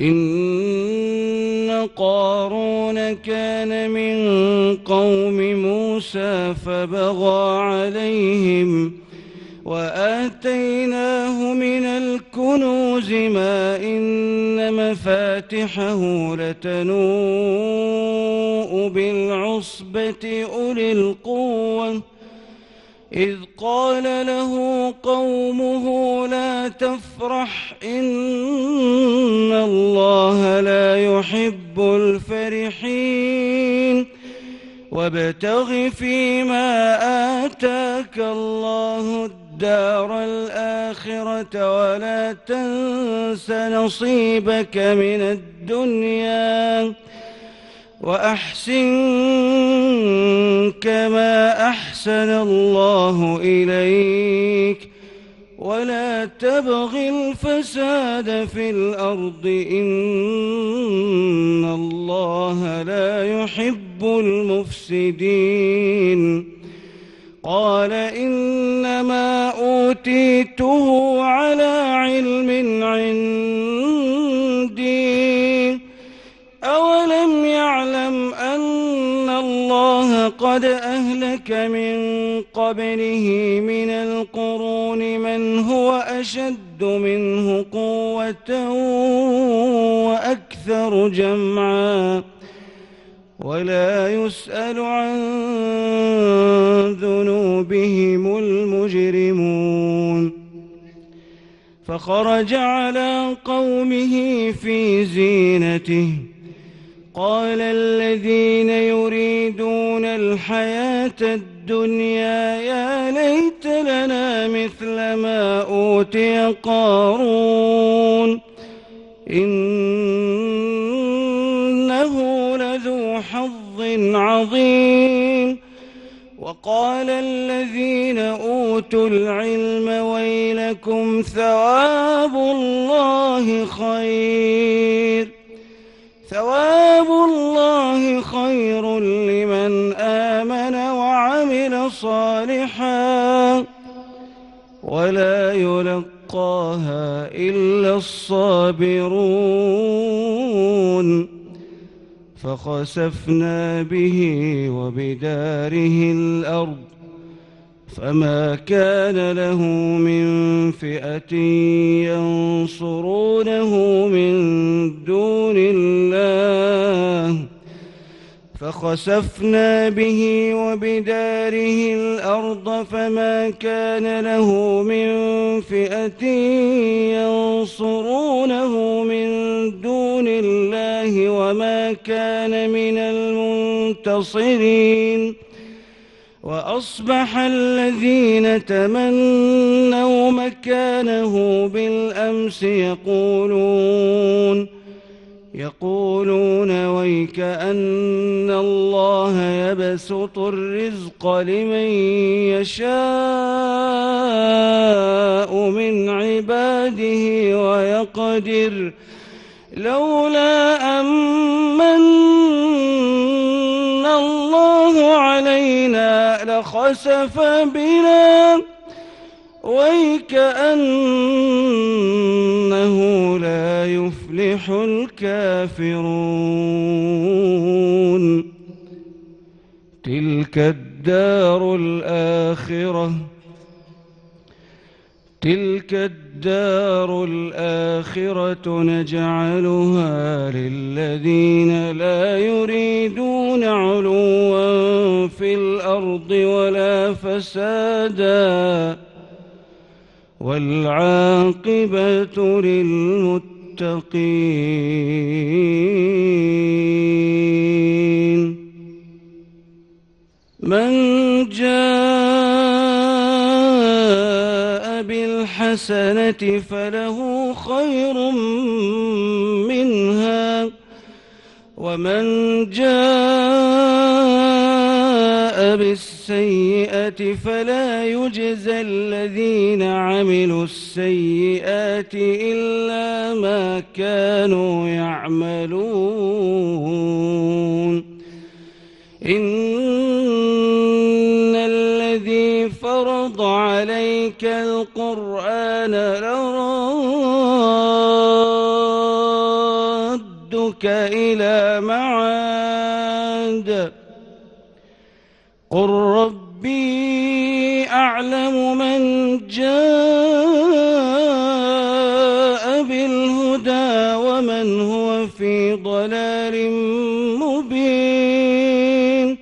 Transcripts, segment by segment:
إن قارون كان من قوم موسى فبغى عليهم وآتيناه من الكنوز ما إن مفاتحه لتنوء بالعصبة أولي القوة. إذ قال له قومه لا تفرح إن الله لا يحب الفرحين وابتغ فيما آتاك الله الدار الآخرة ولا تنس نصيبك من الدنيا وأحسن كما أحسن الله إليك ولا تبغ الفساد في الأرض إن الله لا يحب المفسدين. قال إنما أوتيته على علم عندي. أولم يعلم أن الله قد أهلك من قبله من القرون من هو أشد منه قوة وأكثر جمعا ولا يسأل عن ذنوبهم المجرمون. فخرج على قومه في زينته قال الذين يريدون الحياة الدنيا يا ليت لنا مثل ما أوتي قارون. إنه لذو حظ عظيم. وقال الذين أوتوا العلم ويلكم ثواب الله خير. ثواب الله خير لمن آمن وعمل صالحا ولا يلقاها إلا الصابرون. فخسفنا به وبداره الأرض فما كان له من فئة ينصرونه من دون الله فخسفنا به وبداره الأرض فما كان له من فئة ينصرونه من دون الله وما كان من المنتصرين وأصبح الذين تمنوا مكانه بالأمس يقولون يقولون ويك أن الله يبسط الرزق لمن يشاء من عباده ويقدر لولا أمن الله علينا لخسف بنا ويكأنه لا يفلح الكافرون. تلك الدار الآخرة. تلك الدار الآخرة نجعلها للذين لا يريدون علوا في الأرض ولا فسادا والعاقبة للمتقين من جاء بالحسنة فله خير منها ومن جاء بالسيئة فلا يجزى الذين عملوا السيئات إلا ما كانوا يعملون. إن الذي فرض عليك القرآن لرادك إلى قل ربي أعلم من جاء بالهدى ومن هو في ضلال مبين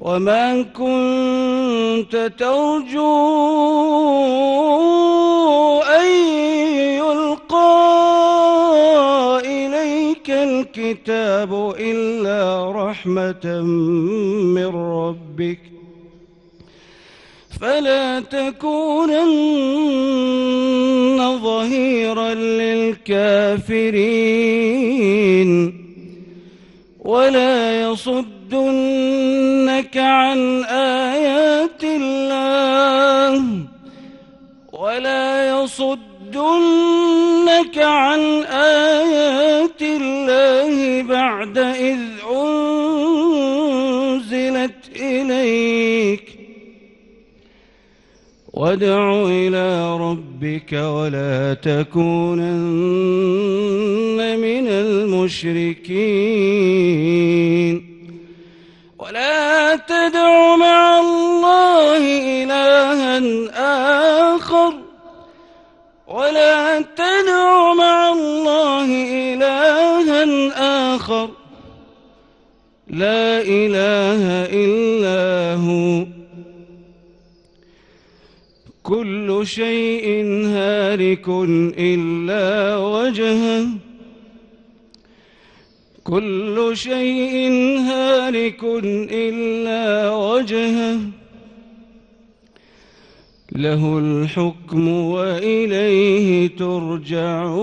وما كنت ترجو أن الكتاب إلا رحمة من ربك فلا تكونن ظهيرا للكافرين ولا يصدنك عن آيات الله ولا يصدنك عن آيات الله بعد إذ أنزلت إليك. وادع إلى ربك ولا تكونن من المشركين. ولا تدع لا إله إلا هو. كل شيء هالك إلا وجهه. كل شيء هالك إلا وجهه. له الحكم وإليه ترجعون.